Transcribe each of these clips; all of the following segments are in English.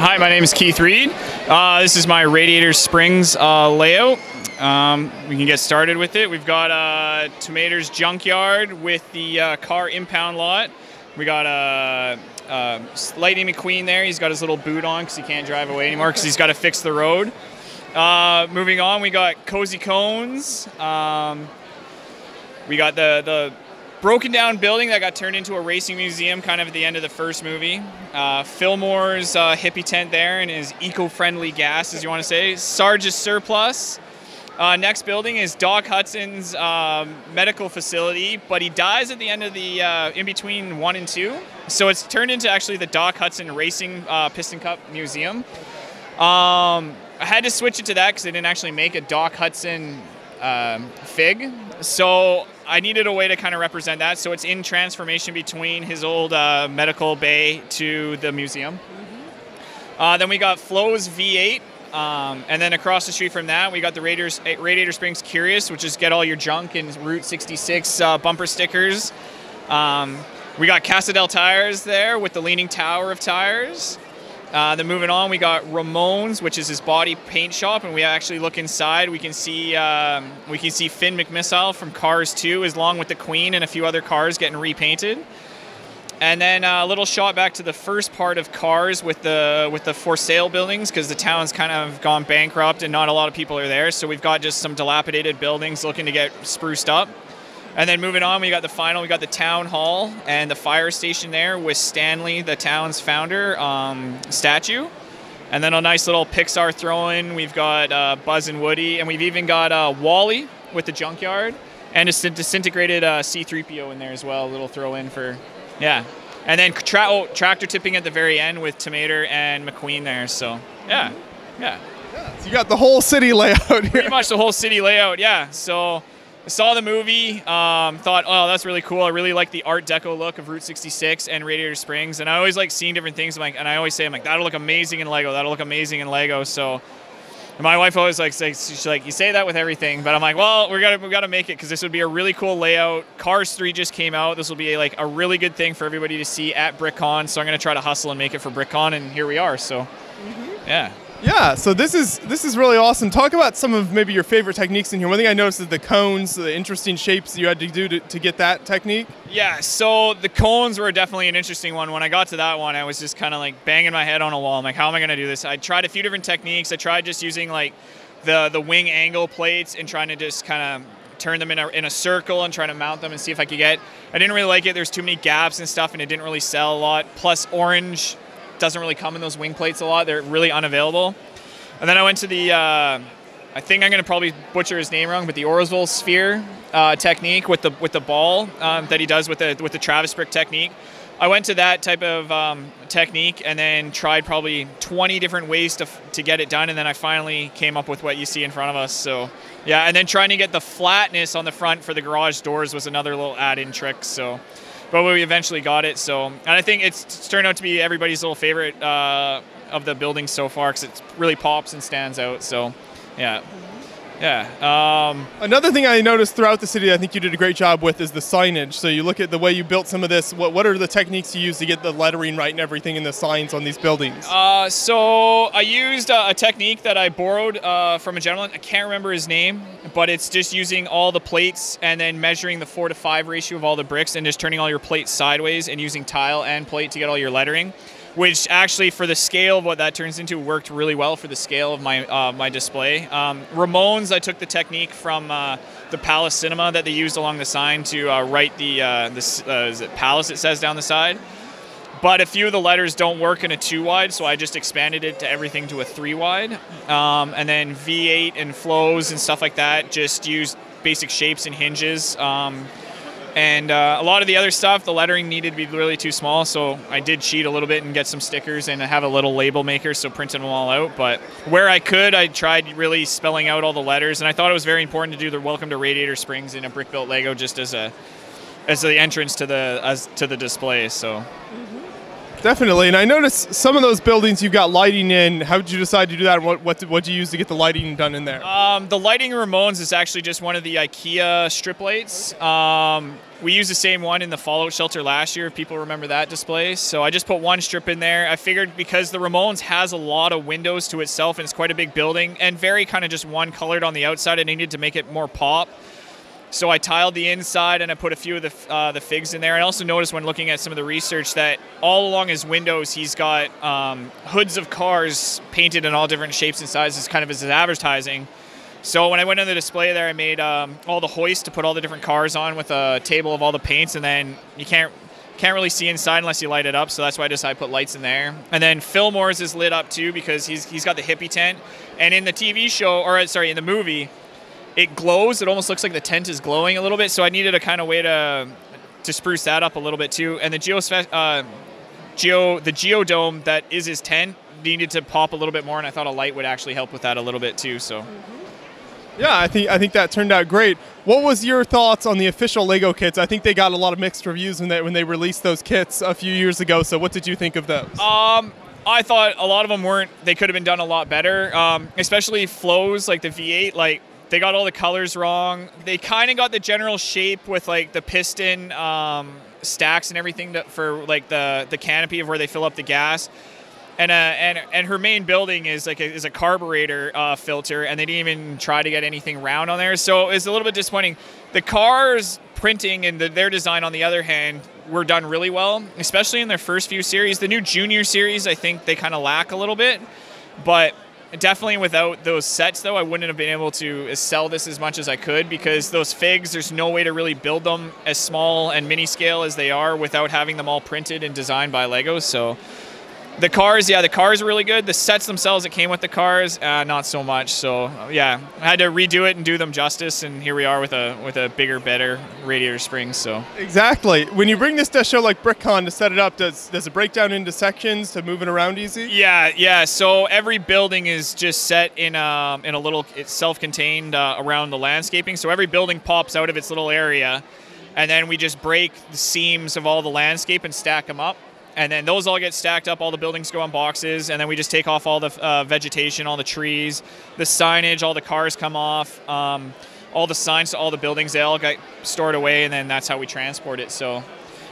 Hi, my name is Keith Reed. Uh, this is my Radiator Springs uh, layout. Um, we can get started with it. We've got uh, Tomater's Junkyard with the uh, car impound lot. We got uh, uh, Lightning McQueen there. He's got his little boot on because he can't drive away anymore because he's got to fix the road. Uh, moving on, we got Cozy Cones. Um, we got the, the broken down building that got turned into a racing museum kind of at the end of the first movie. Uh, Fillmore's uh, hippie tent there and his eco-friendly gas, as you want to say. Sarge's surplus. Uh, next building is Doc Hudson's um, medical facility, but he dies at the end of the uh, in between one and two. So it's turned into actually the Doc Hudson Racing uh, Piston Cup Museum. Um, I had to switch it to that because they didn't actually make a Doc Hudson um, fig. So I needed a way to kind of represent that. So it's in transformation between his old uh, medical bay to the museum. Uh, then we got Flo's V8. Um, and then across the street from that, we got the Radiators, eh, Radiator Springs Curios, which is get all your junk and Route 66 uh, bumper stickers. Um, we got Casa del Tires there with the Leaning Tower of tires. Uh, then moving on, we got Ramones, which is his body paint shop, and we actually look inside. We can see um, we can see Finn McMissile from Cars 2, along with the Queen and a few other cars getting repainted. And then uh, a little shot back to the first part of Cars with the with the for sale buildings because the town's kind of gone bankrupt and not a lot of people are there. So we've got just some dilapidated buildings looking to get spruced up. And then moving on, we got the final, we got the town hall and the fire station there with Stanley, the town's founder, um, statue. And then a nice little Pixar throw in. We've got uh, Buzz and Woody, and we've even got uh, WALL-E with the junkyard and a disintegrated uh, C3PO in there as well. A little throw in for, yeah. And then tra- oh, tractor tipping at the very end with Tomater and McQueen there. So, yeah, yeah. So you got the whole city layout here. Pretty much the whole city layout, yeah. So, saw the movie, um, thought, oh, that's really cool. I really like the Art Deco look of Route 66 and Radiator Springs, and I always like seeing different things. I'm like, and I always say, I'm like, that'll look amazing in Lego. That'll look amazing in Lego. So, my wife always like says, she's like, you say that with everything, but I'm like, well, we gotta we gotta make it because this would be a really cool layout. Cars 3 just came out. This will be a, like a really good thing for everybody to see at BrickCon. So I'm gonna try to hustle and make it for BrickCon, and here we are. So, mm-hmm. yeah. Yeah, so this is this is really awesome. Talk about some of maybe your favorite techniques in here. One thing I noticed is the cones, the interesting shapes you had to do to, to get that technique. Yeah, so the cones were definitely an interesting one. When I got to that one, I was just kind of like banging my head on a wall. I'm like, how am I going to do this? I tried a few different techniques. I tried just using like the the wing angle plates and trying to just kind of turn them in a, in a circle and trying to mount them and see if I could get. I didn't really like it. There's too many gaps and stuff, and it didn't really sell a lot. Plus, orange doesn't really come in those wing plates a lot. They're really unavailable. And then I went to the, uh, I think I'm going to probably butcher his name wrong, but the Orosville sphere uh, technique with the with the ball um, that he does with the with the Travis Brick technique. I went to that type of um, technique and then tried probably 20 different ways to, to get it done, and then I finally came up with what you see in front of us. So, yeah, and then trying to get the flatness on the front for the garage doors was another little add-in trick. So, but we eventually got it. So, and I think it's turned out to be everybody's little favorite uh, of the building so far because it really pops and stands out. So, yeah. Yeah. Um, Another thing I noticed throughout the city, I think you did a great job with, is the signage. So you look at the way you built some of this. What what are the techniques you use to get the lettering right and everything in the signs on these buildings? Uh, so I used uh, a technique that I borrowed uh, from a gentleman. I can't remember his name, but it's just using all the plates and then measuring the four to five ratio of all the bricks and just turning all your plates sideways and using tile and plate to get all your lettering which actually for the scale of what that turns into worked really well for the scale of my uh, my display. Um, Ramones, I took the technique from uh, the Palace Cinema that they used along the sign to uh, write the uh, this is it Palace it says down the side. But a few of the letters don't work in a two wide, so I just expanded it to everything to a three wide. Um, and then V8 and Flo's and stuff like that just used basic shapes and hinges. Um, and uh, a lot of the other stuff, the lettering needed to be really too small, so I did cheat a little bit and get some stickers and have a little label maker, so printing them all out. But where I could, I tried really spelling out all the letters, and I thought it was very important to do the "Welcome to Radiator Springs" in a brick built Lego just as a as the entrance to the as to the display. So. Definitely, and I noticed some of those buildings you've got lighting in. How did you decide to do that? What what what did you use to get the lighting done in there? Um, the lighting in Ramones is actually just one of the IKEA strip lights. Um, we used the same one in the Fallout shelter last year. If people remember that display, so I just put one strip in there. I figured because the Ramones has a lot of windows to itself and it's quite a big building and very kind of just one colored on the outside, I needed to make it more pop. So I tiled the inside and I put a few of the uh, the figs in there. I also noticed when looking at some of the research that all along his windows he's got um, hoods of cars painted in all different shapes and sizes, kind of as his advertising. So when I went on the display there, I made um, all the hoist to put all the different cars on with a table of all the paints, and then you can't can't really see inside unless you light it up. So that's why I decided to put lights in there. And then Fillmore's is lit up too because he's he's got the hippie tent. And in the TV show, or sorry, in the movie, it glows. It almost looks like the tent is glowing a little bit. So I needed a kind of way to to spruce that up a little bit too. And the Geospe- uh, Geo the Geodome that is his tent needed to pop a little bit more, and I thought a light would actually help with that a little bit too. So. Yeah, I think I think that turned out great. What was your thoughts on the official Lego kits? I think they got a lot of mixed reviews when they when they released those kits a few years ago. So what did you think of those? Um, I thought a lot of them weren't. They could have been done a lot better. Um, especially Flo's like the V8. Like they got all the colors wrong. They kind of got the general shape with like the piston um, stacks and everything for like the the canopy of where they fill up the gas. And, uh, and and her main building is like a, is a carburetor uh, filter, and they didn't even try to get anything round on there. So it's a little bit disappointing. The cars printing and the, their design, on the other hand, were done really well, especially in their first few series. The new junior series, I think they kind of lack a little bit, but definitely without those sets though i wouldn't have been able to sell this as much as i could because those figs there's no way to really build them as small and mini scale as they are without having them all printed and designed by lego. So the cars, yeah, the cars are really good. The sets themselves that came with the cars, uh, not so much. So yeah, I had to redo it and do them justice, and here we are with a with a bigger, better radiator springs. So exactly. When you bring this to a show like BrickCon to set it up, does does it break down into sections to move it around easy? Yeah, yeah. So every building is just set in a um, in a little it's self-contained uh, around the landscaping. So every building pops out of its little area, and then we just break the seams of all the landscape and stack them up and then those all get stacked up. All the buildings go on boxes, and then we just take off all the uh, vegetation, all the trees, the signage, all the cars come off, um, all the signs to all the buildings. They all get stored away, and then that's how we transport it. So,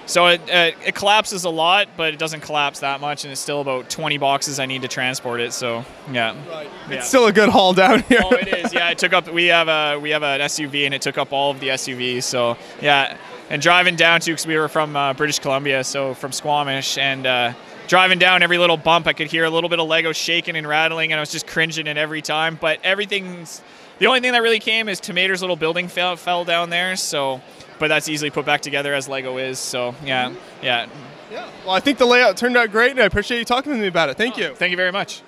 so it, uh, it collapses a lot, but it doesn't collapse that much, and it's still about 20 boxes I need to transport it. So, yeah, right. yeah. it's still a good haul down here. oh, it is. Yeah, it took up. We have a we have an SUV, and it took up all of the SUVs. So, yeah and driving down to because we were from uh, British Columbia, so from Squamish, and uh, driving down every little bump, I could hear a little bit of Lego shaking and rattling, and I was just cringing it every time. But everything's the only thing that really came is Tomato's little building fell, fell down there, so but that's easily put back together as Lego is. So yeah, yeah. Yeah. Well, I think the layout turned out great, and I appreciate you talking to me about it. Thank oh, you. Thank you very much.